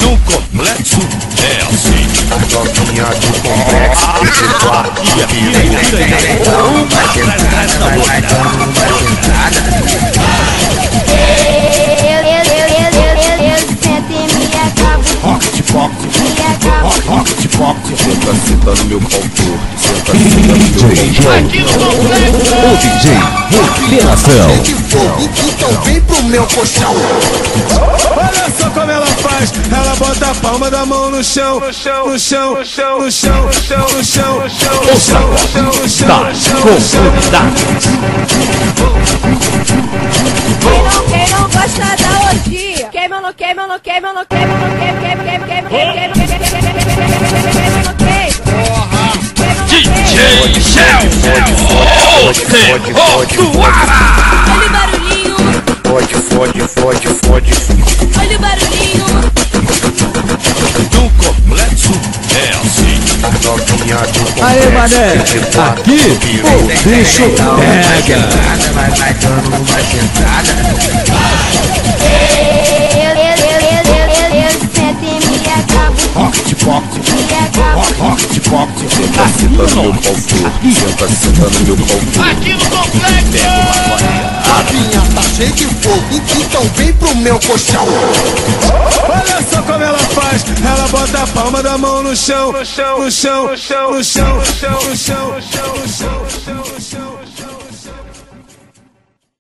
No complexo é assim. As novinha do complexo quatro. E aqui é uma atrás da outra. Rock de pop, rock de pop. Senta, senta no meu pau torto. Senta, senta no meu pau torto. Aqui no complexo. O DJ Revelação. de fogo, então vem pro meu colchão. Olha só como ela faz, bota a palma da mão no chão, no chão, no chão, no chão, no chão, no chão, no chão, no chão, no O chão, no chão, no chão. Quem não, quem não gosta da orgia? Queima no queima no queima no queima no queima queima queima queima queima queima queima no queima DJ Céu. Fode, fode, fode, Olha o barulhinho, fode, fode, fode, fode. Aê, mané. Aqui o bicho pega. Vai, vai dando uma sentada. Rock de pop, rock, rock de pop. Senta, senta no meu pau. Senta, senta no meu pau. Aqui no complexo. Cheia de fogo, então vem pro meu colchão. Olha só como ela faz, ela bota a palma da mão no chão, no chão, no chão, no chão, no chão, no chão, no chão, no chão, no chão, no chão.